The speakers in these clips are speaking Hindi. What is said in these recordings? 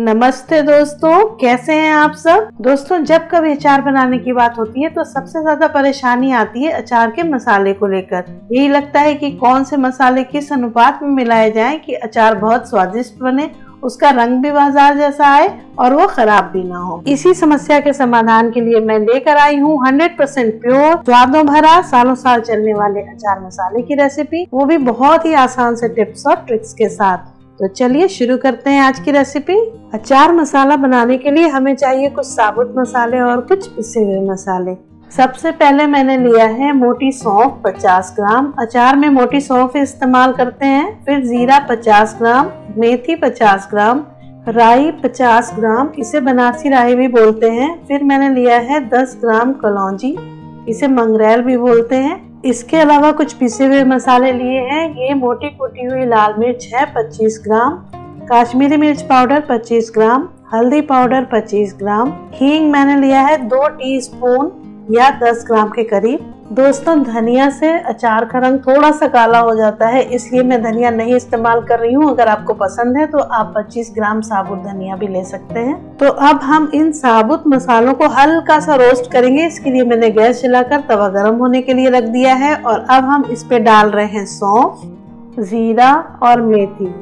नमस्ते दोस्तों, कैसे हैं आप सब? दोस्तों, जब कभी अचार बनाने की बात होती है तो सबसे ज़्यादा परेशानी आती है अचार के मसाले को लेकर। यही लगता है कि कौन से मसाले किस अनुपात में मिलाए जाएँ कि अचार बहुत स्वादिष्ट बने, उसका रंग भी बाज़ार जैसा आए और वो खराब भी ना हो। इसी समस्या के समाधान के लिए मैं लेकर आई हूँ 100% परसेंट प्योर, स्वादों भरा सालों साल चलने वाले अचार मसाले की रेसिपी। वो भी बहुत ही आसान से टिप्स और ट्रिक्स के साथ। तो चलिए शुरू करते हैं आज की रेसिपी अचार मसाला बनाने के लिए हमें चाहिए कुछ साबुत मसाले और कुछ पिसे हुए मसाले। सबसे पहले मैंने लिया है मोटी सौंफ 50 ग्राम। अचार में मोटी सौंफ इस्तेमाल करते हैं। फिर जीरा 50 ग्राम, मेथी 50 ग्राम, राई 50 ग्राम, इसे बनारसी राई भी बोलते हैं। फिर मैंने लिया है 10 ग्राम कलौजी, इसे मंगरेल भी बोलते हैं। इसके अलावा कुछ पिसे हुए मसाले लिए हैं। ये मोटी कुटी हुई लाल मिर्च है 25 ग्राम। काश्मीरी मिर्च पाउडर 25 ग्राम। हल्दी पाउडर 25 ग्राम। हींग मैंने लिया है दो टीस्पून या 10 ग्राम के करीब। दोस्तों, धनिया से अचार का रंग थोड़ा सा काला हो जाता है, इसलिए मैं धनिया नहीं इस्तेमाल कर रही हूँ। अगर आपको पसंद है तो आप 25 ग्राम साबुत धनिया भी ले सकते हैं। तो अब हम इन साबुत मसालों को हल्का सा रोस्ट करेंगे। इसके लिए मैंने गैस जलाकर तवा गर्म होने के लिए रख दिया है और अब हम इस पे डाल रहे हैं सौंफ, जीरा और मेथी।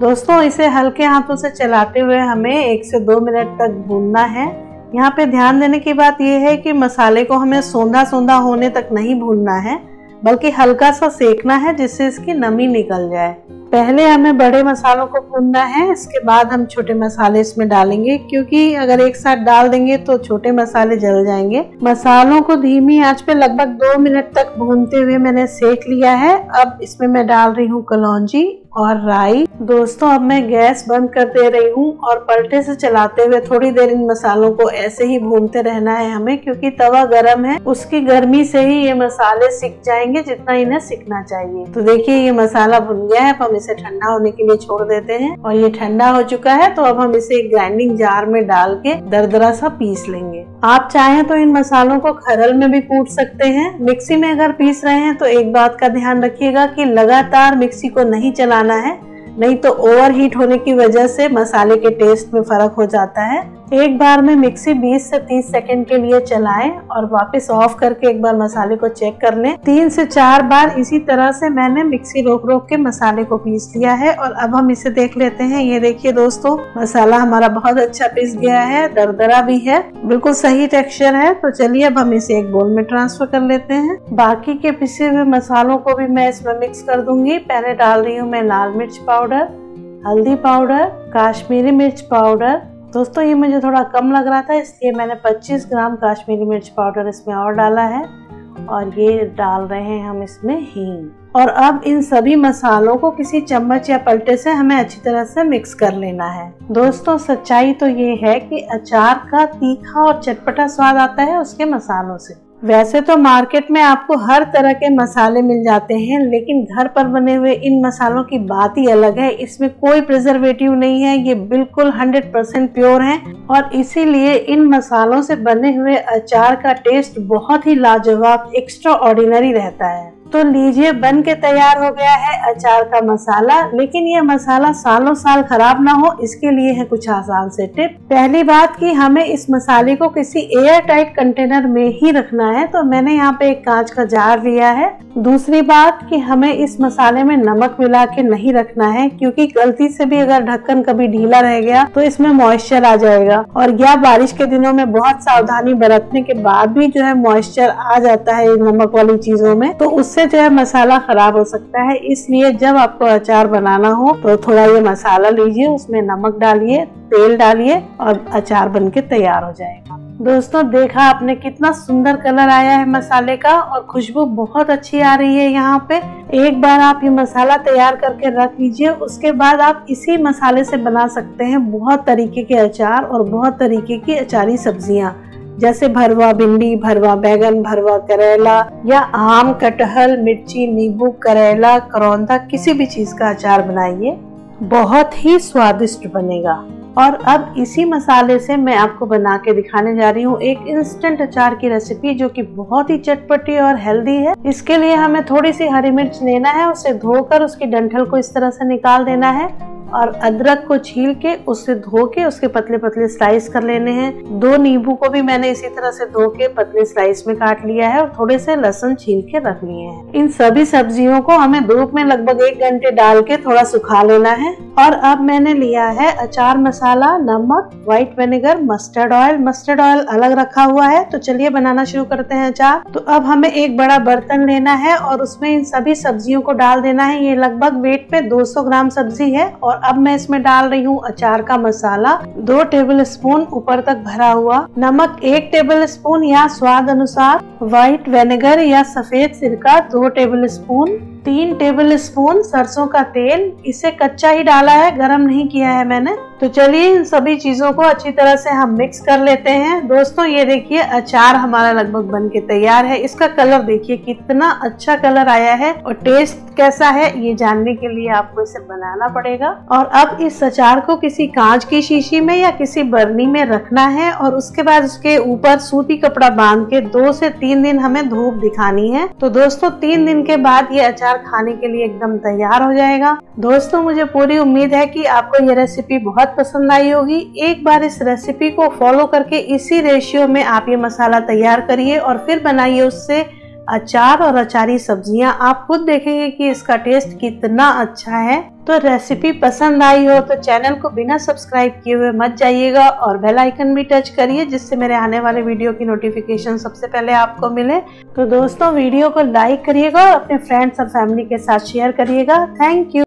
दोस्तों, इसे हल्के हाथों से चलाते हुए हमें एक से दो मिनट तक भूनना है। यहाँ पे ध्यान देने की बात यह है कि मसाले को हमें सौंधा सौंधा होने तक नहीं भूनना है, बल्कि हल्का सा सेकना है जिससे इसकी नमी निकल जाए। पहले हमें बड़े मसालों को भूनना है, इसके बाद हम छोटे मसाले इसमें डालेंगे, क्योंकि अगर एक साथ डाल देंगे तो छोटे मसाले जल जाएँगे। मसालों को धीमी आँच पे लगभग दो मिनट तक भूनते हुए मैंने सेक लिया है। अब इसमें मैं डाल रही हूँ कलौजी। और राई, दोस्तों, अब मैं गैस बंद कर दे रही हूँ और पलटे से चलाते हुए थोड़ी देर इन मसालों को ऐसे ही भूनते रहना है हमें, क्योंकि तवा गर्म है, उसकी गर्मी से ही ये मसाले सिक जाएँगे जितना इन्हें सिकना चाहिए। तो देखिए, ये मसाला भुन गया है, अब हम इसे ठंडा होने के लिए छोड़ देते हैं। और ये ठंडा हो चुका है तो अब हम इसे ग्राइंडिंग जार में डाल के दरदरा सा पीस लेंगे। आप चाहें तो इन मसालों को खरल में भी कूट सकते हैं। मिक्सी में अगर पीस रहे हैं तो एक बात का ध्यान रखिएगा कि लगातार मिक्सी को नहीं चलाना है, नहीं तो ओवर हीट होने की वजह से मसाले के टेस्ट में फ़र्क हो जाता है। एक बार में मिक्सी 20 से 30 सेकंड के लिए चलाएँ और वापस ऑफ़ करके एक बार मसाले को चेक कर लें। तीन से चार बार इसी तरह से मैंने मिक्सी रोक रोक के मसाले को पीस लिया है और अब हम इसे देख लेते हैं। ये देखिए दोस्तों, मसाला हमारा बहुत अच्छा पीस गया है, दरदरा भी है, बिल्कुल सही टेक्सचर है। तो चलिए अब हम इसे एक बोल में ट्रांसफ़र कर लेते हैं। बाकी के पिसे हुए मसालों को भी मैं इसमें मिक्स कर दूँगी। पहले डाल रही हूँ मैं लाल मिर्च पाउडर हल्दी पाउडर काश्मीरी मिर्च पाउडर दोस्तों, ये मुझे थोड़ा कम लग रहा था, इसलिए मैंने 25 ग्राम काश्मीरी मिर्च पाउडर इसमें और डाला है। और ये डाल रहे हैं हम इसमें हींग। और अब इन सभी मसालों को किसी चम्मच या पलटे से हमें अच्छी तरह से मिक्स कर लेना है। दोस्तों, सच्चाई तो ये है कि अचार का तीखा और चटपटा स्वाद आता है उसके मसालों से। वैसे तो मार्केट में आपको हर तरह के मसाले मिल जाते हैं, लेकिन घर पर बने हुए इन मसालों की बात ही अलग है। इसमें कोई प्रिजर्वेटिव नहीं है, ये बिल्कुल 100 परसेंट प्योर है और इसीलिए इन मसालों से बने हुए अचार का टेस्ट बहुत ही लाजवाब एक्स्ट्रा ऑर्डिनरी रहता है। तो लीजिए, बन के तैयार हो गया है अचार का मसाला। लेकिन ये मसाला सालों साल खराब ना हो, इसके लिए है कुछ आसान से टिप। पहली बात कि हमें इस मसाले को किसी एयर टाइट कंटेनर में ही रखना है तो मैंने यहाँ पे एक कांच का जार लिया है। दूसरी बात कि हमें इस मसाले में नमक मिला के नहीं रखना है, क्योंकि गलती से भी अगर ढक्कन कभी ढीला रह गया तो इसमें मॉइस्चर आ जाएगा। और या बारिश के दिनों में बहुत सावधानी बरतने के बाद भी जो है मॉइस्चर आ जाता है नमक वाली चीज़ों में तो उससे इससे जो है मसाला खराब हो सकता है, इसलिए जब आपको अचार बनाना हो तो थोड़ा ये मसाला लीजिए, उसमें नमक डालिए, तेल डालिए और अचार बन के तैयार हो जाएगा। दोस्तों, देखा आपने कितना सुंदर कलर आया है मसाले का और खुशबू बहुत अच्छी आ रही है यहाँ पे। एक बार आप ये मसाला तैयार करके रख लीजिए, उसके बाद आप इसी मसाले से बना सकते हैं बहुत तरीके के अचार और बहुत तरीके की अचारी सब्ज़ियाँ। जैसे भरवा भिंडी, भरवा बैगन, भरवा करेला या आम, कटहल, मिर्ची, नींबू, करेला, करौंदा, किसी भी चीज़ का अचार बनाइए। बहुत ही स्वादिष्ट बनेगा। और अब इसी मसाले से मैं आपको बना के दिखाने जा रही हूँ एक इंस्टेंट अचार की रेसिपी जो कि बहुत ही चटपटी और हेल्दी है। इसके लिए हमें थोड़ी सी हरी मिर्च लेना है, उसे धोकर उसकी डंठल को इस तरह से निकाल देना है। और अदरक को छील के उससे धो के उसके पतले पतले स्लाइस कर लेने हैं। दो नींबू को भी मैंने इसी तरह से धो के पतले स्लाइस में काट लिया है और थोड़े से लहसुन छील के रख लिए हैं। इन सभी सब्जियों को हमें धूप में लगभग एक घंटे डाल के थोड़ा सुखा लेना है। और अब मैंने लिया है अचार मसाला, नमक white vinegar mustard oil mustard oil अलग रखा हुआ है तो चलिए बनाना शुरू करते हैं अचार। तो अब हमें एक बड़ा बर्तन लेना है और उसमें इन सभी सब्जियों को डाल देना है। ये लगभग वेट पे 200 ग्राम सब्ज़ी है और अब मैं इसमें डाल रही हूँ अचार का मसाला। दो टेबल स्पून ऊपर तक भरा हुआ नमक, एक टेबल स्पून या स्वाद अनुसार व्हाइट वेनेगर या सफ़ेद सिरका, दो टेबल स्पून तीन टेबल स्पून सरसों का तेल, इसे कच्चा ही डाला है, गरम नहीं किया है मैंने। तो चलिए, इन सभी चीज़ों को अच्छी तरह से हम मिक्स कर लेते हैं। दोस्तों, ये देखिए, अचार हमारा लगभग बन के तैयार है। इसका कलर देखिए, कितना अच्छा कलर आया है और टेस्ट कैसा है, ये जानने के लिए आपको इसे बनाना पड़ेगा। और अब इस अचार को किसी कांच की शीशी में या किसी बर्नी में रखना है और उसके बाद उसके ऊपर सूती कपड़ा बाँध के दो से तीन दिन हमें धूप दिखानी है। तो दोस्तों, तीन दिन के बाद ये अचार खाने के लिए एकदम तैयार हो जाएगा। दोस्तों, मुझे पूरी उम्मीद है कि आपको ये रेसिपी बहुत पसंद आई होगी। एक बार इस रेसिपी को फॉलो करके इसी रेशियो में आप ये मसाला तैयार करिए और फिर बनाइए उससे अचार और अचारी सब्ज़ियाँ, आप खुद देखेंगे कि इसका टेस्ट कितना अच्छा है। तो रेसिपी पसंद आई हो तो चैनल को बिना सब्सक्राइब किए हुए मत जाइएगा और बेल आइकन भी टच करिए, जिससे मेरे आने वाले वीडियो की नोटिफिकेशन सबसे पहले आपको मिले। तो दोस्तों वीडियो को लाइक करिएगा और अपने फ्रेंड्स और फैमिली के साथ शेयर करिएगा। Thank you